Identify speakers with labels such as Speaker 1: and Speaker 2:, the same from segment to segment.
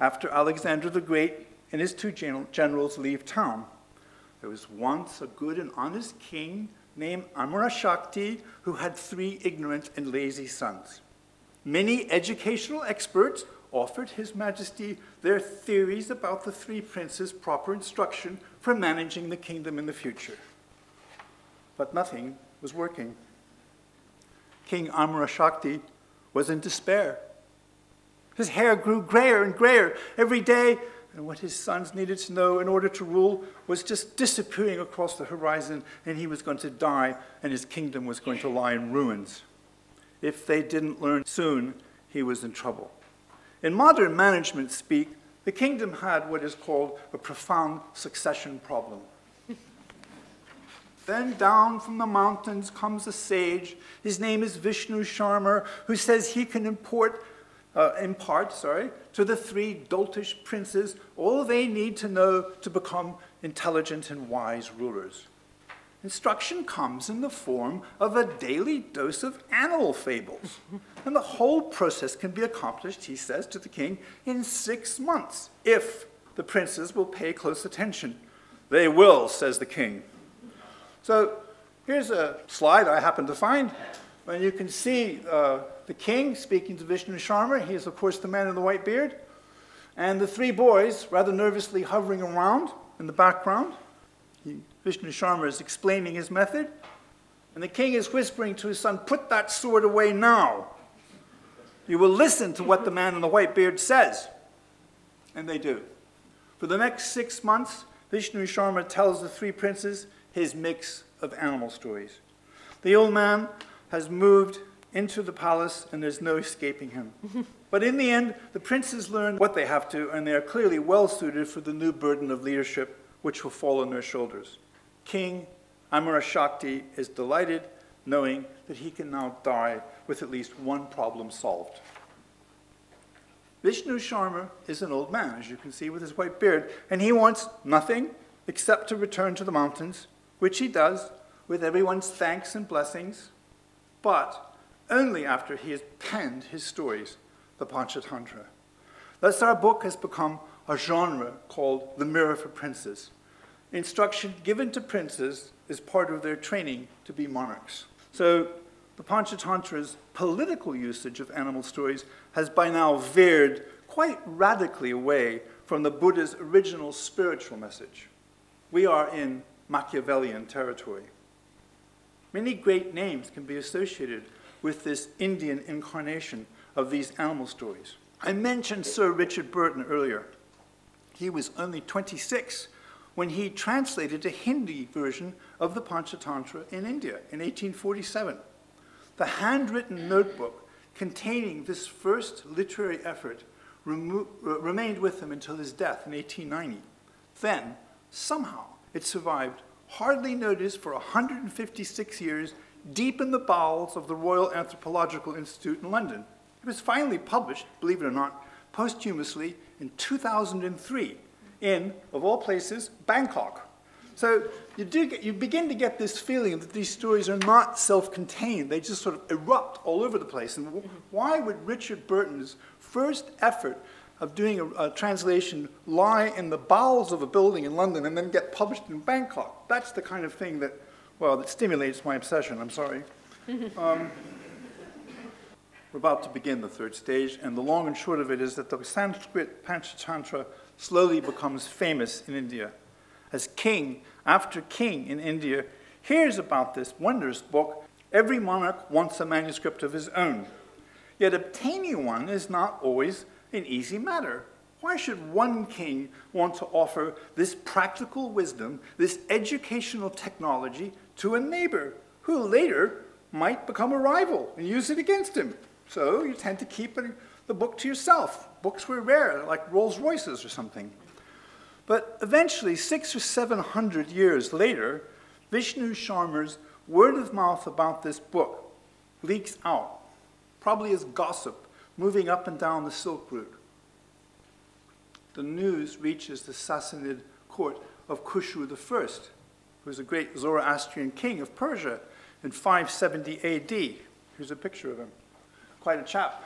Speaker 1: after Alexander the Great and his two generals leave town. There was once a good and honest king named Amarashakti who had three ignorant and lazy sons. Many educational experts offered His Majesty their theories about the three princes' proper instruction for managing the kingdom in the future. But nothing was working. King Amarashakti was in despair. His hair grew grayer and grayer every day, and what his sons needed to know in order to rule was just disappearing across the horizon, and he was going to die, and his kingdom was going to lie in ruins. If they didn't learn soon, he was in trouble. In modern management speak, the kingdom had what is called a profound succession problem. then down from the mountains comes a sage. His name is Vishnu Sharma, who says he can import uh, impart, sorry, to the three doltish princes all they need to know to become intelligent and wise rulers. Instruction comes in the form of a daily dose of animal fables. and the whole process can be accomplished, he says to the king, in six months, if the princes will pay close attention. They will, says the king. So here's a slide I happened to find, and you can see uh, the king speaking to Vishnu Sharma. He is, of course, the man in the white beard. And the three boys, rather nervously hovering around in the background. He, Vishnu Sharma is explaining his method. And the king is whispering to his son, Put that sword away now. You will listen to what the man in the white beard says. And they do. For the next six months, Vishnu Sharma tells the three princes his mix of animal stories. The old man has moved into the palace, and there's no escaping him. but in the end, the princes learn what they have to, and they are clearly well suited for the new burden of leadership which will fall on their shoulders. King Amarashakti is delighted knowing that he can now die with at least one problem solved. Vishnu Sharma is an old man, as you can see, with his white beard, and he wants nothing except to return to the mountains, which he does with everyone's thanks and blessings, but only after he has penned his stories, the Panchatantra. Thus, our book has become a genre called The Mirror for Princes. Instruction given to princes is part of their training to be monarchs. So, the Panchatantra's political usage of animal stories has by now veered quite radically away from the Buddha's original spiritual message. We are in Machiavellian territory. Many great names can be associated with this Indian incarnation of these animal stories. I mentioned Sir Richard Burton earlier. He was only 26 when he translated a Hindi version of the Panchatantra in India in 1847. The handwritten notebook containing this first literary effort uh, remained with him until his death in 1890. Then, somehow, it survived, hardly noticed for 156 years deep in the bowels of the Royal Anthropological Institute in London. It was finally published, believe it or not, posthumously in 2003 in, of all places, Bangkok. So you, do get, you begin to get this feeling that these stories are not self-contained. They just sort of erupt all over the place. And why would Richard Burton's first effort of doing a, a, translation lie in the bowels of a building in London and then get published in Bangkok? That's the kind of thing that well, that stimulates my obsession, I'm sorry. Um, we're about to begin the third stage, and the long and short of it is that the Sanskrit Panchatantra slowly becomes famous in India. As king after king in India hears about this wondrous book, every monarch wants a manuscript of his own. Yet obtaining one is not always an easy matter. Why should one king want to offer this practical wisdom, this educational technology to a neighbor who later might become a rival and use it against him. So you tend to keep the book to yourself. Books were rare, like Rolls Royces or something. But eventually, six or seven hundred years later, Vishnu Sharma's word of mouth about this book leaks out, probably as gossip moving up and down the Silk Route. The news reaches the Sassanid court of Khusru I, who was a great Zoroastrian king of Persia in 570 AD. Here's a picture of him. Quite a chap.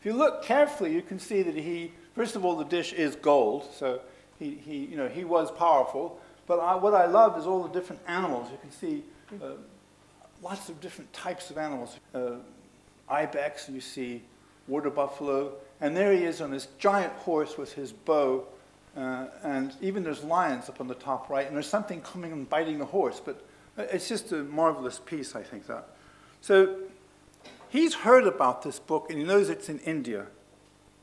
Speaker 1: If you look carefully, you can see that he, first of all, the dish is gold, so he, he, you know, he was powerful. But I, what I love is all the different animals. You can see uh, lots of different types of animals. Uh, ibex, you see water buffalo, and there he is on this giant horse with his bow, uh, and even there's lions up on the top right, and there's something coming and biting the horse, but it's just a marvelous piece, I think that. So he's heard about this book, and he knows it's in India,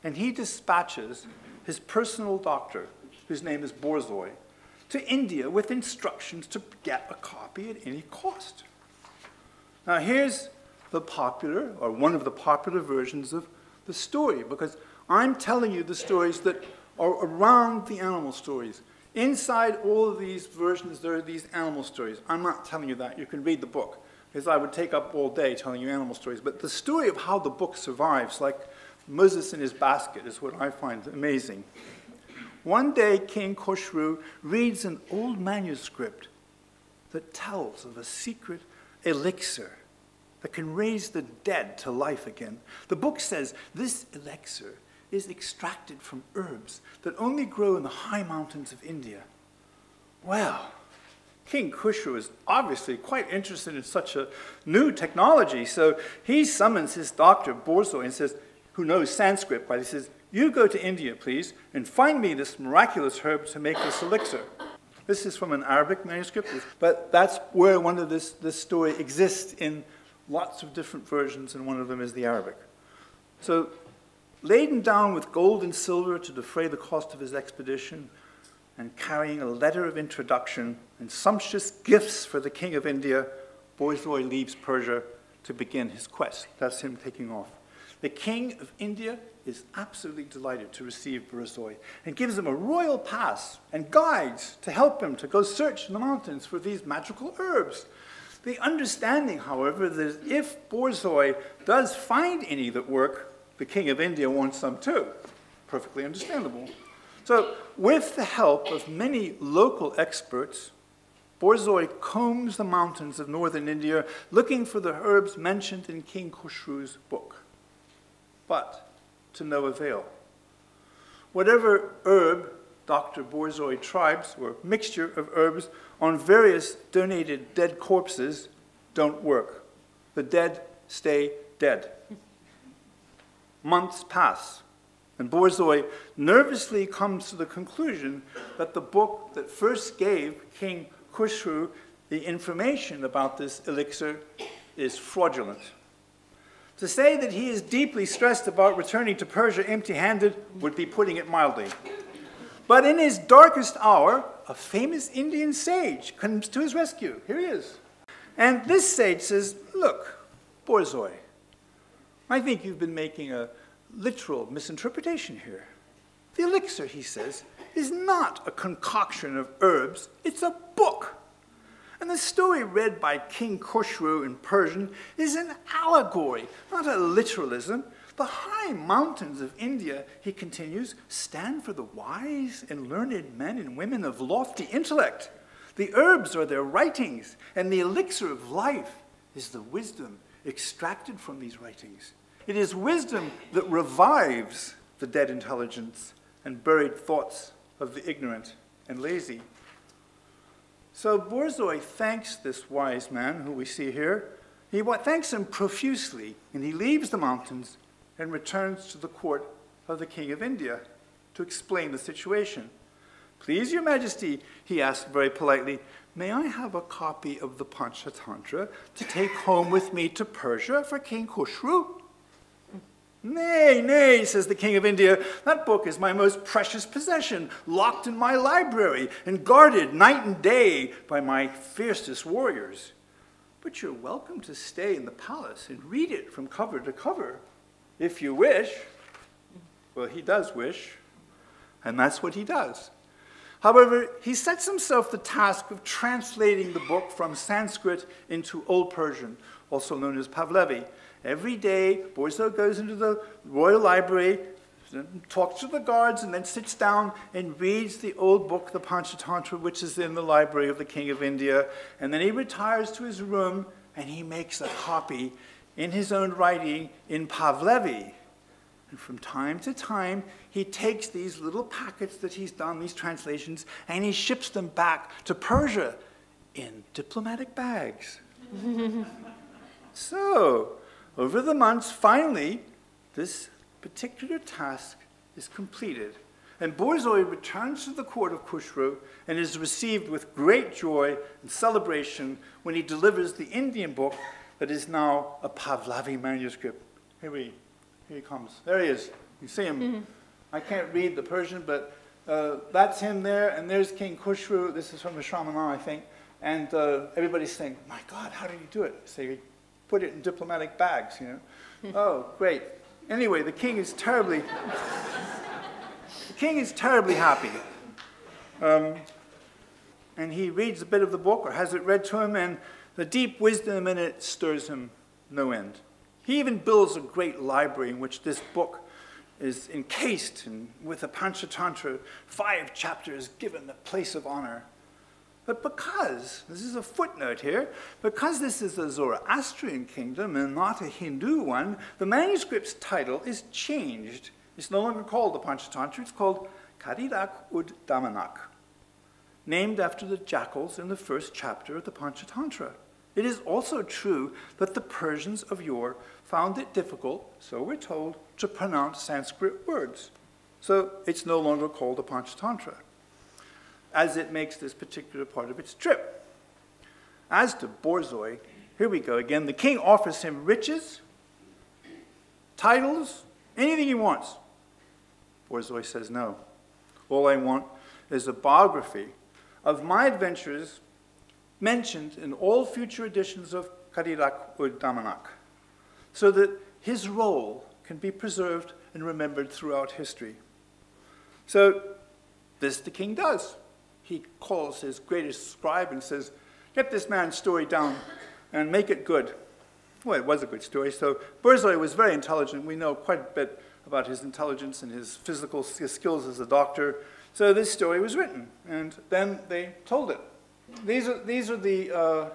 Speaker 1: and he dispatches his personal doctor, whose name is Borzoi, to India with instructions to get a copy at any cost. Now here's the popular, or one of the popular versions of the story, because I'm telling you the stories that are around the animal stories. Inside all of these versions, there are these animal stories. I'm not telling you that. You can read the book, because I would take up all day telling you animal stories. But the story of how the book survives, like Moses in his basket, is what I find amazing. One day, King Khosrou reads an old manuscript that tells of a secret elixir that can raise the dead to life again. The book says this elixir is extracted from herbs that only grow in the high mountains of India. Well, King Khosrou is obviously quite interested in such a new technology, so he summons his doctor, Borzoi, and says, who knows Sanskrit, but he says, you go to India, please, and find me this miraculous herb to make this elixir. This is from an Arabic manuscript, but that's where one of this, this story exists in lots of different versions, and one of them is the Arabic. So, laden down with gold and silver to defray the cost of his expedition, and carrying a letter of introduction and sumptuous gifts for the king of India, Borzoi leaves Persia to begin his quest. That's him taking off. The king of India is absolutely delighted to receive Borzoi and gives him a royal pass and guides to help him to go search in the mountains for these magical herbs. The understanding, however, that if Borzoi does find any that work, the King of India wants some too. Perfectly understandable. So, with the help of many local experts, Borzoi combs the mountains of northern India looking for the herbs mentioned in King Khosrou's book. But to no avail. Whatever herb Dr. Borzoi tribes, or mixture of herbs, on various donated dead corpses don't work. The dead stay dead. Months pass, and Borzoi nervously comes to the conclusion that the book that first gave King Khosrou the information about this elixir is fraudulent. To say that he is deeply stressed about returning to Persia empty handed would be putting it mildly. But in his darkest hour, a famous Indian sage comes to his rescue. Here he is. And this sage says, Look, Borzoi, I think you've been making a literal misinterpretation here. The elixir, he says, is not a concoction of herbs, it's a book. And the story read by King Khosrou in Persian is an allegory, not a literalism. The high mountains of India, he continues, stand for the wise and learned men and women of lofty intellect. The herbs are their writings, and the elixir of life is the wisdom extracted from these writings. It is wisdom that revives the dead intelligence and buried thoughts of the ignorant and lazy. So Borzoi thanks this wise man who we see here. He thanks him profusely, and he leaves the mountains and returns to the court of the king of India to explain the situation. Please, your majesty, he asked very politely, may I have a copy of the Panchatantra to take home with me to Persia for King Khosrou? Nay, nay, says the king of India, that book is my most precious possession, locked in my library and guarded night and day by my fiercest warriors. But you're welcome to stay in the palace and read it from cover to cover if you wish. Well, he does wish, and that's what he does. However, he sets himself the task of translating the book from Sanskrit into Old Persian, also known as Pahlavi. Every day, Borzoi goes into the royal library, talks to the guards, and then sits down and reads the old book, the Panchatantra, which is in the library of the King of India. And then he retires to his room and he makes a copy in his own writing in Pahlavi. And from time to time, he takes these little packets that he's done, these translations, and he ships them back to Persia in diplomatic bags. so, over the months, finally, this particular task is completed. And Borzoi returns to the court of Khusro and is received with great joy and celebration when he delivers the Indian book that is now a Pahlavi manuscript. Here, we, here he comes. There he is. You see him. Mm -hmm. I can't read the Persian, but uh, that's him there, and there's King Khusro. This is from Ashramana, I think. And uh, everybody's saying, my God, how did he do it? So he put it in diplomatic bags, you know. oh, great. Anyway, the king is terribly, the king is terribly happy. Um, and he reads a bit of the book or has it read to him, and the deep wisdom in it stirs him no end. He even builds a great library in which this book is encased and with the Panchatantra, five chapters given the place of honor. But because, this is a footnote here, because this is a Zoroastrian kingdom and not a Hindu one, the manuscript's title is changed. It's no longer called the Panchatantra, it's called Kadirak ud Damanak, named after the jackals in the first chapter of the Panchatantra. It is also true that the Persians of yore found it difficult, so we're told, to pronounce Sanskrit words. So it's no longer called a Panchatantra, as it makes this particular part of its trip. As to Borzoi, here we go again. The king offers him riches, titles, anything he wants. Borzoi says no. All I want is a biography of my adventures mentioned in all future editions of Kadirak ud Damanak, so that his role can be preserved and remembered throughout history. So this the king does. He calls his greatest scribe and says, get this man's story down and make it good. Well, it was a good story. So Borzoi was very intelligent. We know quite a bit about his intelligence and his physical skills as a doctor. So this story was written, and then they told it. These are, these are the uh,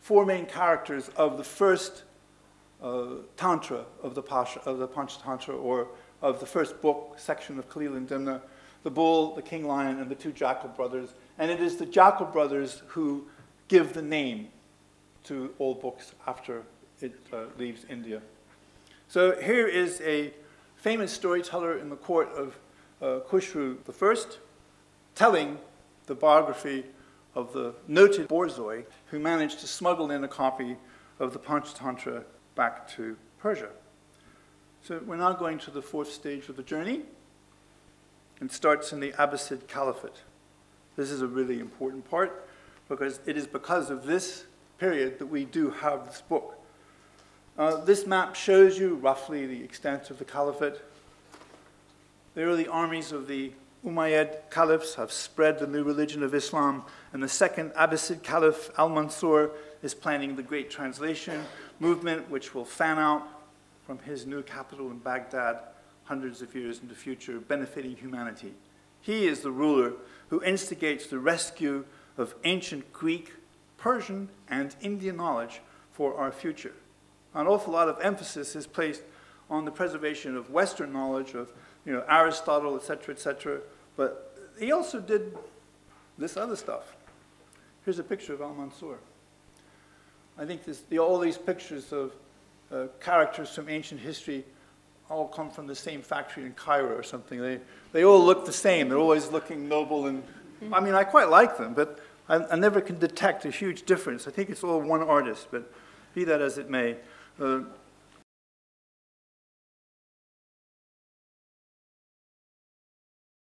Speaker 1: four main characters of the first uh, Tantra of the, Pasha, of the Panchatantra, or of the first book section of Kalila and Dimna, the bull, the king lion, and the two jackal brothers. And it is the jackal brothers who give the name to all books after it uh, leaves India. So here is a famous storyteller in the court of uh, Khusru I, telling the biography of the noted Borzoi who managed to smuggle in a copy of the Panchatantra back to Persia. So we're now going to the fourth stage of the journey and starts in the Abbasid Caliphate. This is a really important part because it is because of this period that we do have this book. Uh, this map shows you roughly the extent of the caliphate. The early armies of the Umayyad caliphs have spread the new religion of Islam, and the second Abbasid caliph, Al-Mansur, is planning the Great Translation movement, which will fan out from his new capital in Baghdad hundreds of years in the future, benefiting humanity. He is the ruler who instigates the rescue of ancient Greek, Persian, and Indian knowledge for our future. An awful lot of emphasis is placed on the preservation of Western knowledge of you know, Aristotle, et cetera, et cetera, but he also did this other stuff. Here's a picture of Al-Mansur. I think this, the, all these pictures of uh, characters from ancient history all come from the same factory in Cairo or something. They, they all look the same. They're always looking noble and, I mean, I quite like them, but I, I never can detect a huge difference. I think it's all one artist, but be that as it may. Uh,